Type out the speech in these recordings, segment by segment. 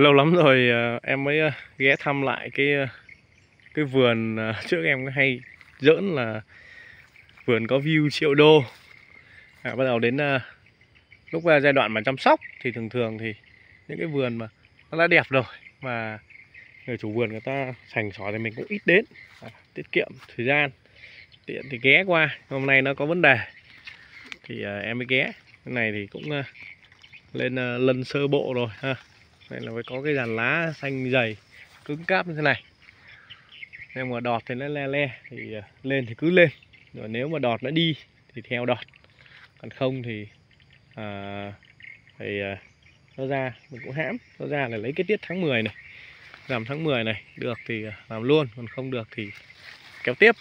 lâu lắm rồi ờ, em mới ờ, ghé thăm lại cái ờ, cái vườn trước em hay giỡn là vườn có view triệu đô. À, bắt đầu đến lúc giai đoạn mà chăm sóc thì thường thường thì những cái vườn mà nó đã đẹp rồi mà người chủ vườn người ta sành sỏi thì mình cũng ít đến. À, tiết kiệm thời gian tiện thì ghé qua hôm nay nó có vấn đề. Thì à, em mới ghé cái này thì cũng à, lên à, lần sơ bộ rồi ha nên là phải có cái dàn lá xanh dày cứng cáp như thế này. Nên mà đọt thì nó le le thì ờ, lên thì cứ lên. Rồi nếu mà đọt nó đi thì theo đọt. Còn không thì à, thì à, nó ra mình cũng hãm. Nó ra là lấy cái tiết tháng 10 này. Làm tháng 10 này được thì làm luôn. Còn không được thì kéo tiếp.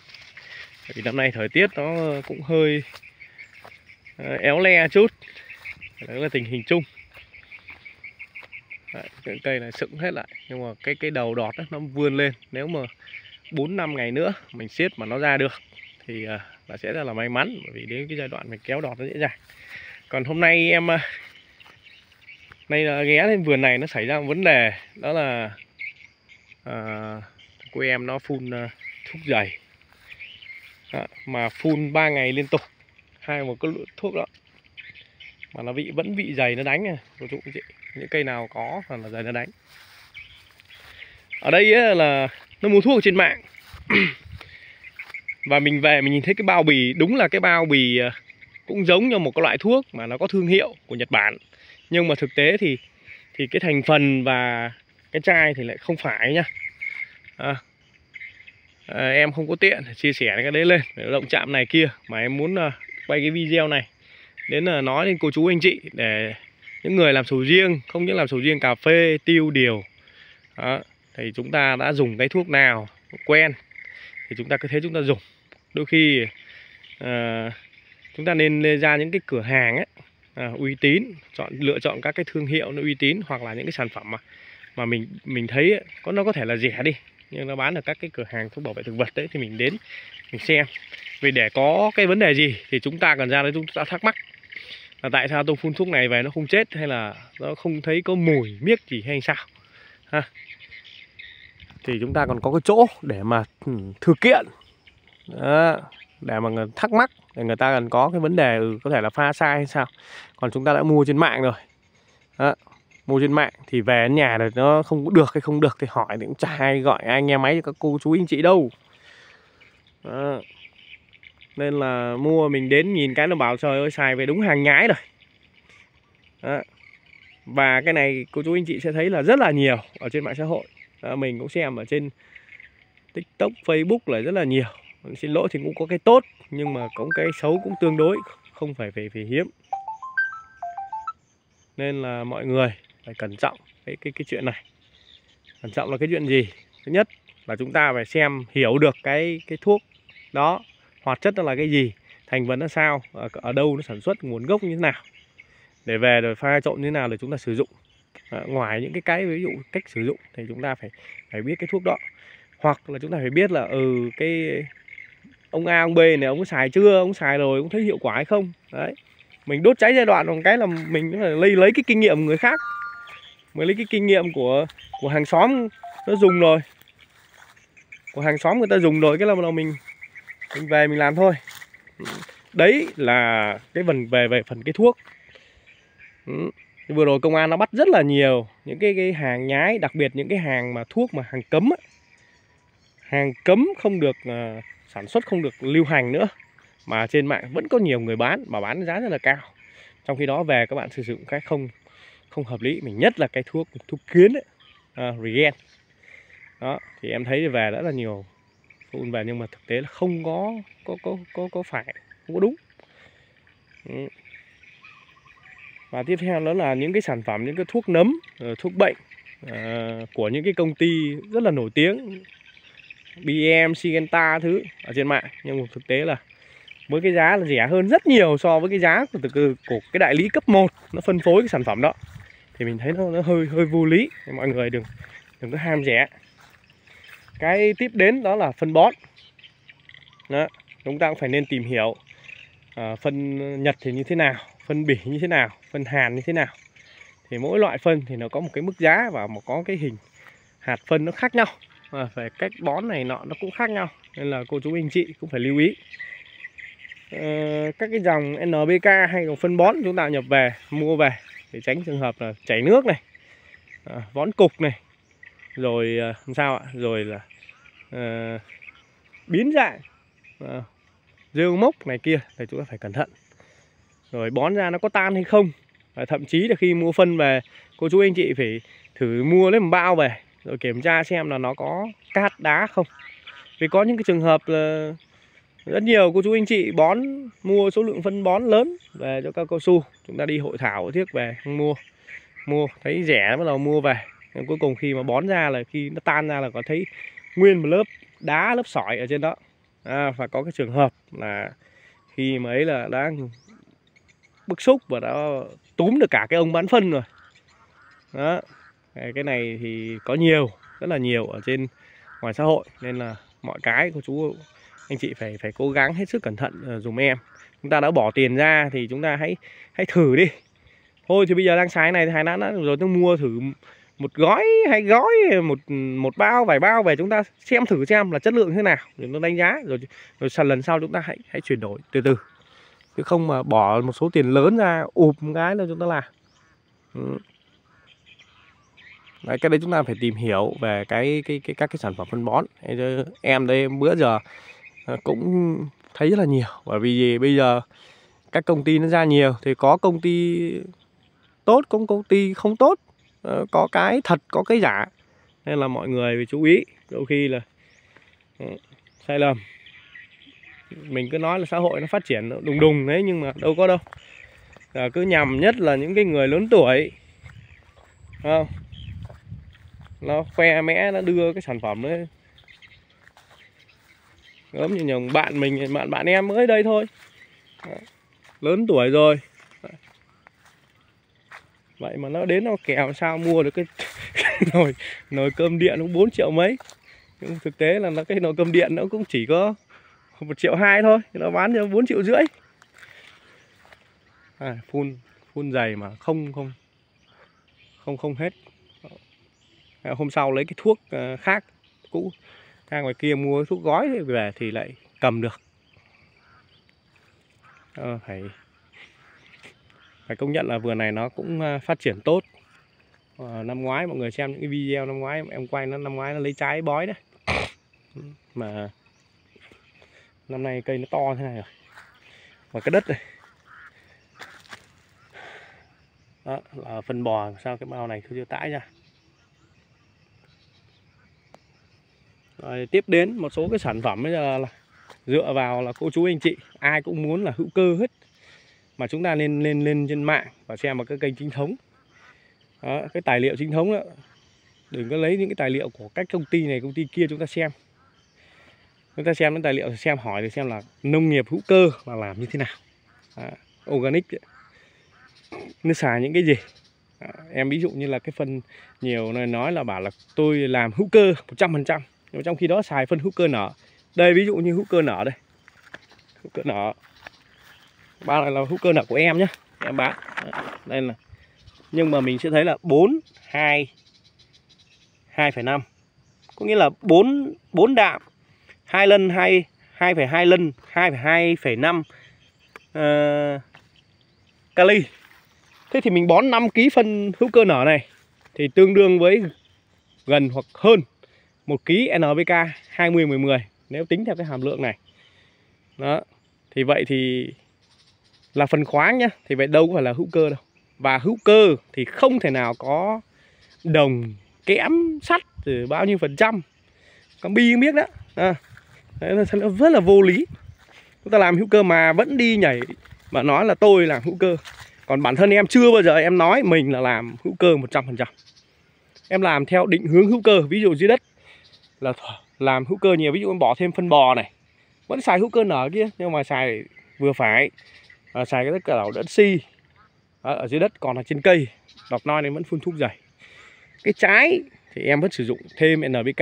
Bởi vì năm nay thời tiết nó cũng hơi éo le chút. Đó là tình hình chung. Đấy, cái cây này sững hết lại. Nhưng mà cái cái đầu đọt ấy, nó vươn lên. Nếu mà 4 năm ngày nữa mình siết mà nó ra được thì à, là sẽ rất là may mắn bởi vì đến cái giai đoạn mình kéo đọt nó dễ dàng. Còn hôm nay em à, nay là ghé lên vườn này nó xảy ra một vấn đề đó là à, cô em nó phun à, thuốc dày. Đó, mà phun 3 ngày liên tục. Hai một cái thuốc đó. Mà nó bị vẫn bị dày nó đánh à. Cô chú chị những cây nào có là, là dày nó đánh. Ở đây ấy là nó mua thuốc ở trên mạng. Và mình về mình nhìn thấy cái bao bì đúng là cái bao bì à, cũng giống như một cái loại thuốc mà nó có thương hiệu của Nhật Bản. Nhưng mà thực tế thì thì cái thành phần và cái chai thì lại không phải nhá à, à, em không có tiện chia sẻ cái đấy lên để động chạm này kia. Mà em muốn uh, quay cái video này đến là nói đến cô chú anh chị để những người làm sầu riêng không những làm sầu riêng cà phê tiêu điều. Đó, thì chúng ta đã dùng cái thuốc nào quen thì chúng ta cứ thế chúng ta dùng. Đôi khi à, chúng ta nên ra những cái cửa hàng ấy à, uy tín chọn lựa chọn các cái thương hiệu nó uy tín hoặc là những cái sản phẩm mà mà mình mình thấy ấy, có nó có thể là rẻ đi nhưng nó bán ở các cái cửa hàng thuốc bảo vệ thực vật đấy thì mình đến mình xem. Vì để có cái vấn đề gì thì chúng ta cần ra đấy chúng ta thắc mắc là tại sao tôi phun thuốc này về nó không chết hay là nó không thấy có mùi miếc gì hay sao? Ha. Thì chúng ta còn có cái chỗ để mà ừ, thư kiện. Đó, để mà người thắc mắc để người ta cần có cái vấn đề ừ, có thể là pha sai hay sao. Còn chúng ta đã mua trên mạng rồi. Đó, mua trên mạng thì về đến nhà rồi nó không được hay không được thì hỏi thì cũng chả ai gọi ai nghe máy cho các cô chú anh chị đâu. Đó nên là mua mình đến nhìn cái nó bảo trời ơi xài về đúng hàng nhái rồi. Đó. và cái này cô chú anh chị sẽ thấy là rất là nhiều ở trên mạng xã hội. Đó, mình cũng xem ở trên tiktok facebook là rất là nhiều. Xin lỗi thì cũng có cái tốt nhưng mà cũng cái xấu cũng tương đối không phải về phải hiếm. Nên là mọi người phải cẩn trọng cái cái cái chuyện này. Cẩn trọng là cái chuyện gì? Thứ nhất là chúng ta phải xem hiểu được cái cái thuốc đó hoạt chất nó là cái gì? Thành phần nó sao? Ở, đâu nó sản xuất? Nguồn gốc như thế nào? Để về rồi pha trộn như thế nào để chúng ta sử dụng. À, ngoài những cái cái ví dụ cách sử dụng thì chúng ta phải phải biết cái thuốc đó. Hoặc là chúng ta phải biết là ừ cái ông A ông B này ông có xài chưa? Ông xài rồi ông thấy hiệu quả hay không? Đấy. Mình đốt cháy giai đoạn một cái là mình lấy lấy cái kinh nghiệm của người khác. Mình lấy cái kinh nghiệm của của hàng xóm nó dùng rồi. Của hàng xóm người ta dùng rồi cái là mình mình về mình làm thôi đấy là cái phần về về phần cái thuốc ừ. vừa rồi công an nó bắt rất là nhiều những cái cái hàng nhái đặc biệt những cái hàng mà thuốc mà hàng cấm ấy. hàng cấm không được uh, sản xuất không được lưu hành nữa mà trên mạng vẫn có nhiều người bán mà bán giá rất là cao trong khi đó về các bạn sử dụng cái không không hợp lý mình nhất là cái thuốc thuốc kiến ấy uh, à, regen đó thì em thấy về rất là nhiều phun về nhưng mà thực tế là không có có có có có phải không có đúng. Ừ. Và tiếp theo đó là những cái sản phẩm những cái thuốc nấm ờ, thuốc bệnh ờ, của những cái công ty rất là nổi tiếng BM, Syngenta thứ ở trên mạng. Nhưng mà thực tế là với cái giá là rẻ hơn rất nhiều so với cái giá của, của, của cái đại lý cấp 1 nó phân phối cái sản phẩm đó. Thì mình thấy nó, nó hơi hơi vô lý. Mọi người đừng đừng có ham rẻ cái tiếp đến đó là phân bón. Đó, chúng ta cũng phải nên tìm hiểu à, phân Nhật thì như thế nào phân Bỉ như thế nào phân Hàn như thế nào. Thì mỗi loại phân thì nó có một cái mức giá và một có cái hình hạt phân nó khác nhau. À, phải cách bón này nọ nó cũng khác nhau nên là cô chú anh chị cũng phải lưu ý. À, các cái dòng NPK hay là phân bón chúng ta nhập về mua về để tránh trường hợp là chảy nước này à, vón cục này. Rồi à, làm sao ạ? Rồi là Ờ, uh, biến dạng uh, ờ, rêu mốc này kia thì chúng ta phải cẩn thận. Rồi bón ra nó có tan hay không. Và thậm chí là khi mua phân về cô chú anh chị phải thử mua lấy một bao về rồi kiểm tra xem là nó có cát đá không. Vì có những cái trường hợp là rất nhiều cô chú anh chị bón mua số lượng phân bón lớn về cho các cao su. Chúng ta đi hội thảo thiết về mua mua. Thấy rẻ bắt đầu mua về. Nhưng cuối cùng khi mà bón ra là khi nó tan ra là có thấy nguyên một lớp đá lớp sỏi ở trên đó. À, và có cái trường hợp là khi mấy là đã bức xúc và đã túm được cả cái ông bán phân rồi. Đó cái này thì có nhiều rất là nhiều ở trên ngoài xã hội nên là mọi cái của chú anh chị phải phải cố gắng hết sức cẩn thận ờ, dùm em. Chúng ta đã bỏ tiền ra thì chúng ta hãy hãy thử đi. Thôi thì bây giờ đang xài này thì hai nãn rồi tôi mua thử một gói hay gói một một bao vài bao về chúng ta xem thử xem là chất lượng thế nào để nó đánh giá. Rồi rồi sau lần sau chúng ta hãy hãy chuyển đổi từ từ. Chứ không mà bỏ một số tiền lớn ra ụp một cái là chúng ta làm. Ừ. Đấy, cái đấy chúng ta phải tìm hiểu về cái cái cái các cái sản phẩm phân bón. Em đây bữa giờ ờ, cũng thấy rất là nhiều. Bởi vì bây giờ các công ty nó ra nhiều thì có công ty tốt có công ty không tốt. Ờ, có cái thật có cái giả. Nên là mọi người phải chú ý. Đôi khi là ừ, sai lầm. Mình cứ nói là xã hội nó phát triển đùng đùng đấy nhưng mà đâu có đâu. À, cứ nhầm nhất là những cái người lớn tuổi. Không? Nó khoe mẽ nó đưa cái sản phẩm đấy. Giống như nhồng bạn mình bạn bạn em mới đây thôi. Lớn tuổi rồi vậy mà nó đến nó kèo sao mua được cái nồi nồi cơm điện nó 4 triệu mấy. Nhưng thực tế là nó cái nồi cơm điện nó cũng chỉ có một triệu hai thôi nó bán cho 4 triệu rưỡi. À, phun phun dày mà không không không không hết. À, hôm sau lấy cái thuốc à, khác cũ ra ngoài kia mua thuốc gói về thì lại cầm được. Ờ, à, phải phải công nhận là vườn này nó cũng à, phát triển tốt. À, năm ngoái mọi người xem những cái video năm ngoái em quay nó năm ngoái nó lấy trái bói đấy. Mà năm nay cây nó to thế này rồi. Và cái đất này. Đó là phân bò sao cái bao này chưa tãi ra. Rồi, tiếp đến một số cái sản phẩm bây giờ là dựa vào là cô chú anh chị ai cũng muốn là hữu cơ hết mà chúng ta nên lên lên trên mạng và xem vào cái kênh chính thống. Đó, cái tài liệu chính thống đó đừng có lấy những cái tài liệu của các công ty này công ty kia chúng ta xem. Chúng ta xem những tài liệu xem hỏi để xem là nông nghiệp hữu cơ là làm như thế nào. À, organic nó xài những cái gì? À, em ví dụ như là cái phân nhiều này nói là bảo là tôi làm hữu cơ 100% nhưng trong khi đó xài phân hữu cơ nở. Đây ví dụ như hữu cơ nở đây. Hữu cơ nở bao này là hữu cơ nở của em nhé em bán đây là nhưng mà mình sẽ thấy là 4 2 2,5 có nghĩa là 4 4 đạm 2 lân 2 2,2 lân 2,2,5 uh, ờ, kali Thế thì mình bón 5 kg phân hữu cơ nở này thì tương đương với gần hoặc hơn 1 kg NPK 20 10 10 nếu tính theo cái hàm lượng này. Đó. Thì vậy thì là phần khoáng nhá, thì vậy đâu có phải là hữu cơ đâu. Và hữu cơ thì không thể nào có đồng kẽm sắt từ bao nhiêu phần trăm. Con bi không biết đó. À, đấy là rất là vô lý. Chúng ta làm hữu cơ mà vẫn đi nhảy mà nói là tôi làm hữu cơ. Còn bản thân em chưa bao giờ em nói mình là làm hữu cơ 100%. Em làm theo định hướng hữu cơ, ví dụ dưới đất là làm hữu cơ nhiều ví dụ em bỏ thêm phân bò này vẫn xài hữu cơ nở kia nhưng mà xài vừa phải à, xài cái tất cả đất si. À, ở dưới đất còn là trên cây. Đọt noi này vẫn phun thuốc dày cái trái thì em vẫn sử dụng thêm NPK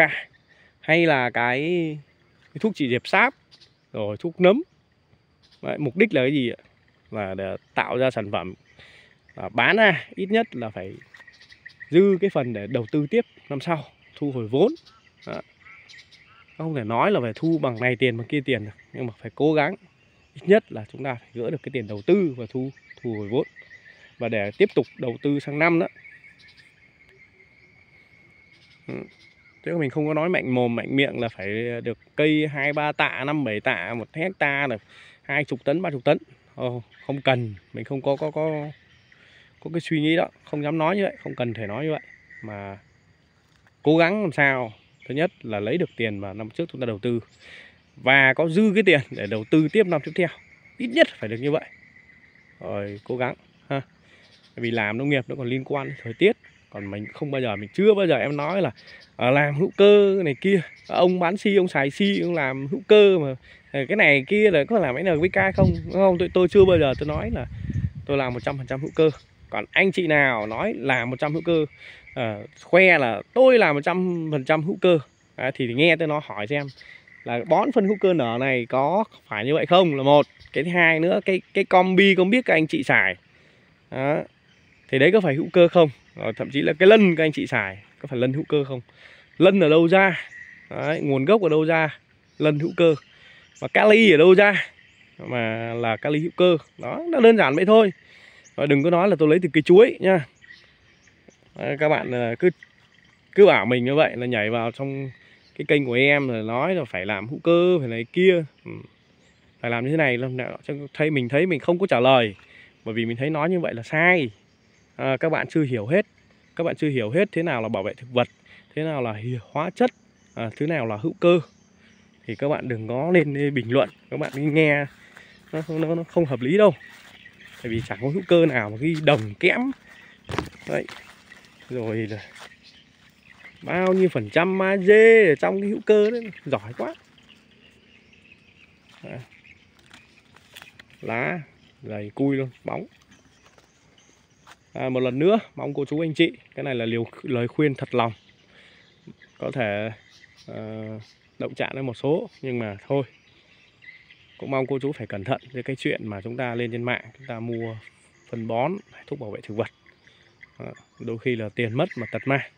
hay là cái, cái thuốc trị diệp sáp rồi thuốc nấm. Đấy, mục đích là cái gì ạ? Là để tạo ra sản phẩm. À, bán ra ít nhất là phải dư cái phần để đầu tư tiếp năm sau thu hồi vốn. Đó. không thể nói là phải thu bằng này tiền bằng kia tiền được. Nhưng mà phải cố gắng ít nhất là chúng ta phải gỡ được cái tiền đầu tư và thu thu hồi vốn. Và để tiếp tục đầu tư sang năm đó. Ừ. Chứ mình không có nói mạnh mồm mạnh miệng là phải được cây hai ba tạ năm bảy tạ một hecta được hai chục tấn ba chục tấn. Oh, không cần. Mình không có có có có cái suy nghĩ đó. Không dám nói như vậy không cần thể nói như vậy. Mà cố gắng làm sao thứ nhất là lấy được tiền mà năm trước chúng ta đầu tư và có dư cái tiền để đầu tư tiếp năm tiếp theo. Ít nhất phải được như vậy. Rồi cố gắng ha. Vì làm nông nghiệp nó còn liên quan đến thời tiết. Còn mình không bao giờ mình chưa bao giờ em nói là à, làm hữu cơ này kia. Ông bán si ông xài si ông làm hữu cơ mà. Ờ, cái này kia là có làm NPK không? Không? Tôi tôi chưa bao giờ tôi nói là tôi làm 100% hữu cơ. Còn anh chị nào nói làm 100 hữu cơ à, khoe là tôi làm 100% hữu cơ. À, thì nghe tôi nó hỏi xem là bón phân hữu cơ nở này có phải như vậy không là một. Cái thứ hai nữa cái cái combi không biết các anh chị xài. Đó. thì đấy có phải hữu cơ không? Rồi thậm chí là cái lân các anh chị xài có phải lân hữu cơ không? Lân ở đâu ra? Đấy, nguồn gốc ở đâu ra? Lân hữu cơ. Và kali ở đâu ra? Mà là kali hữu cơ. Đó nó đơn giản vậy thôi. Và đừng có nói là tôi lấy từ cây chuối nha. Đấy, các bạn à, cứ cứ bảo mình như vậy là nhảy vào trong cái kênh của em là nói là phải làm hữu cơ phải này kia. Ừ. phải làm như thế này thấy mình thấy mình không có trả lời. Bởi vì mình thấy nói như vậy là sai. À, các bạn chưa hiểu hết. Các bạn chưa hiểu hết thế nào là bảo vệ thực vật thế nào là hóa chất à, thế nào là hữu cơ. Thì các bạn đừng có lên bình luận các bạn đi nghe. Nó, nó, nó không hợp lý đâu. Tại vì chẳng có hữu cơ nào mà ghi đồng kẽm. Đấy. Rồi là bao nhiêu phần trăm magie ở trong cái hữu cơ đấy giỏi quá. À. lá dày cui luôn bóng. À, một lần nữa mong cô chú anh chị. Cái này là liều lời khuyên thật lòng. Có thể uh, động chạm đến một số nhưng mà thôi. Cũng mong cô chú phải cẩn thận với cái chuyện mà chúng ta lên trên mạng chúng ta mua phân bón thuốc bảo vệ thực vật. À, đôi khi là tiền mất mà tật mang.